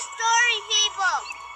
story, people.